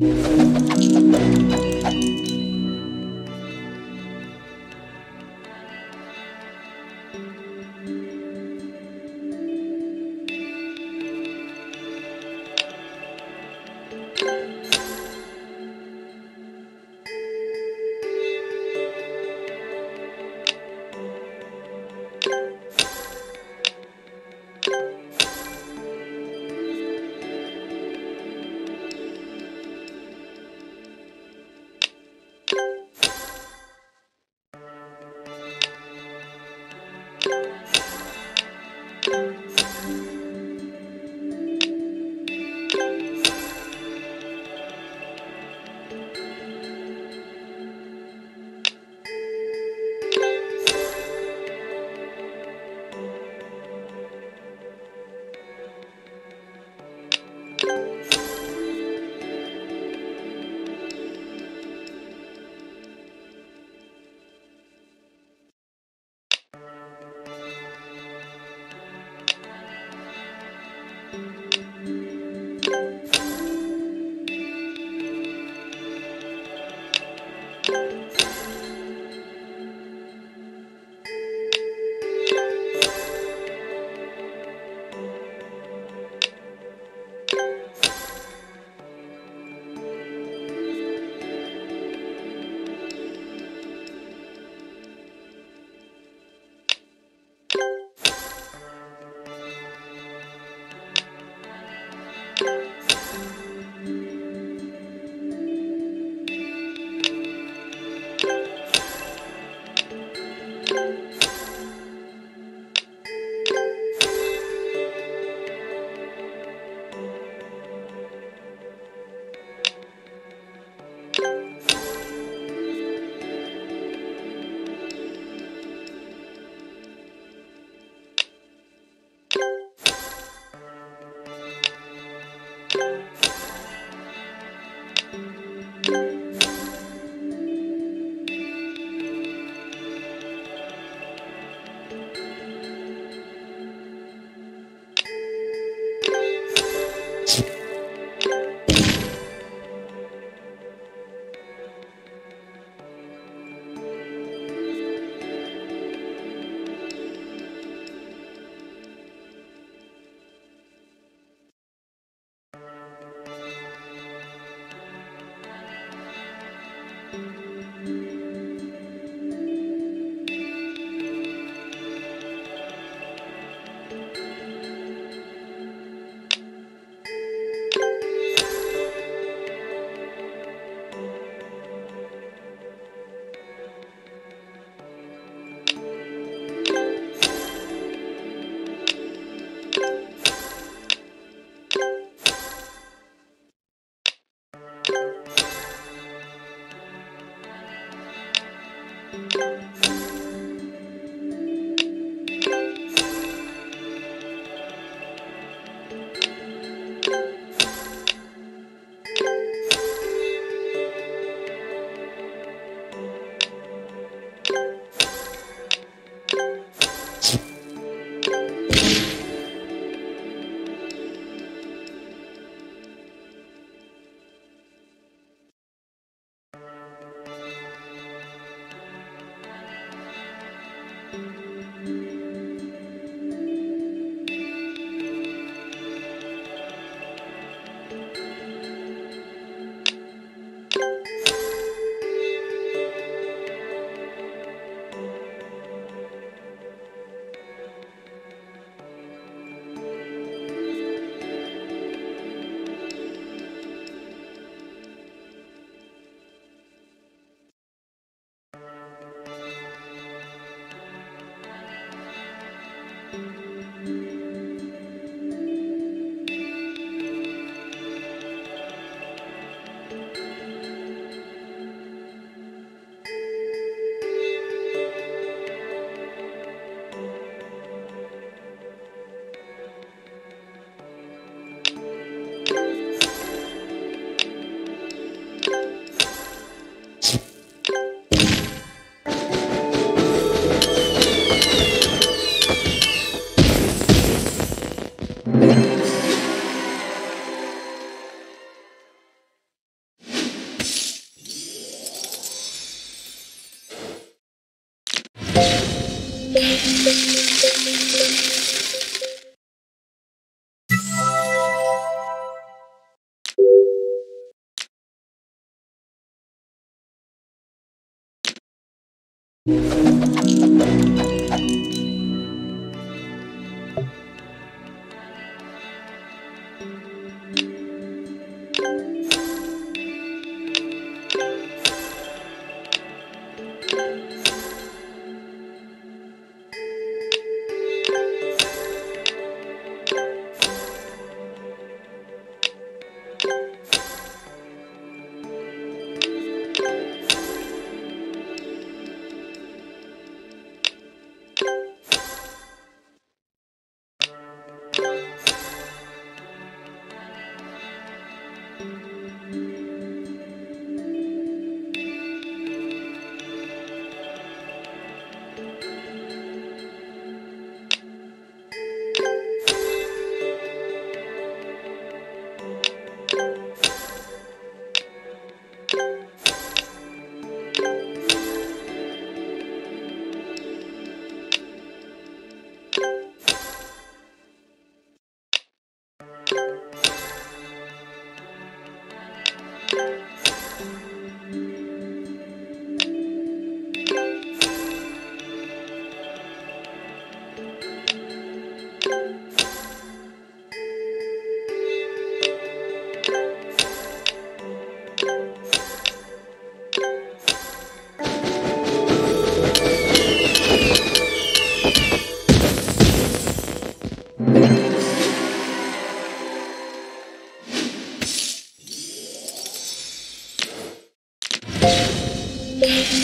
Yeah.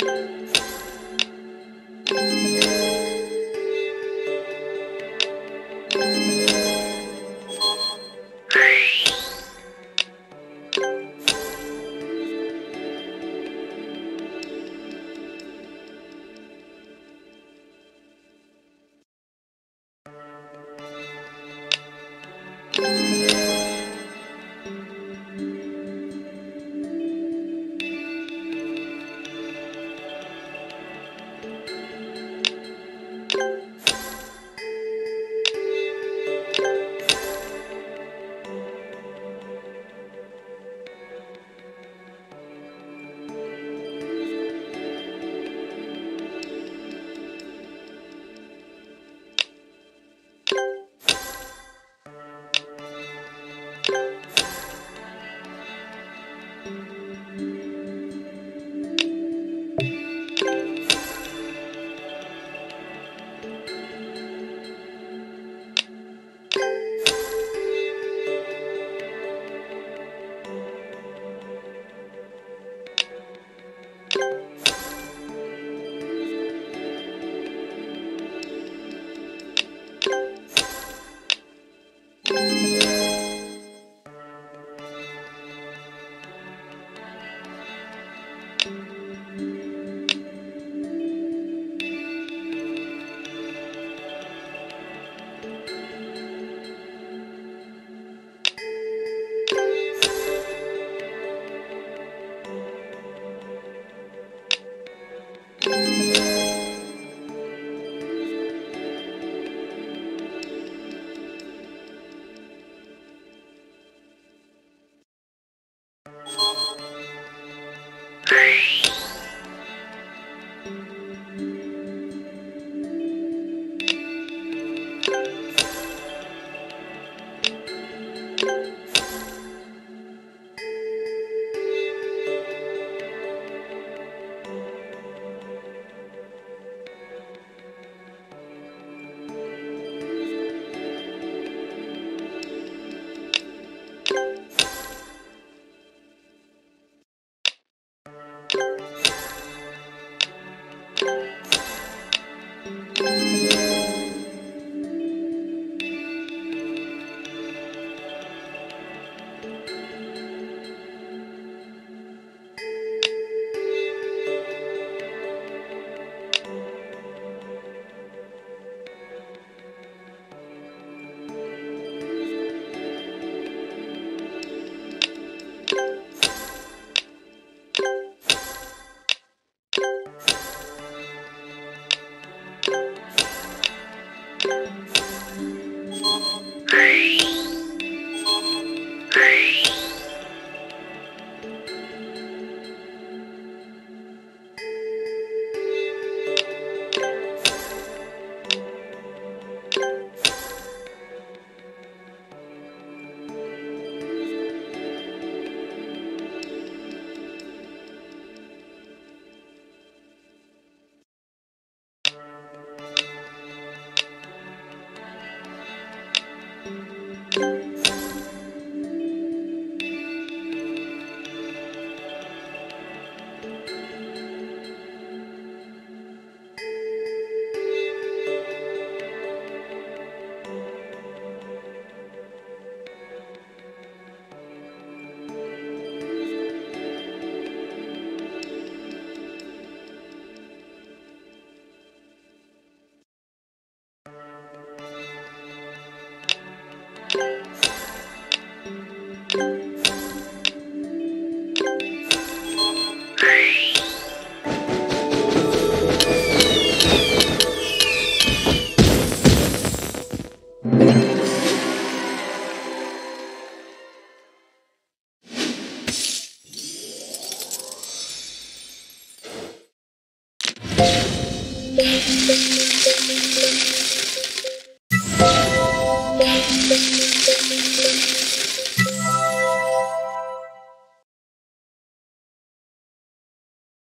Thank you. you.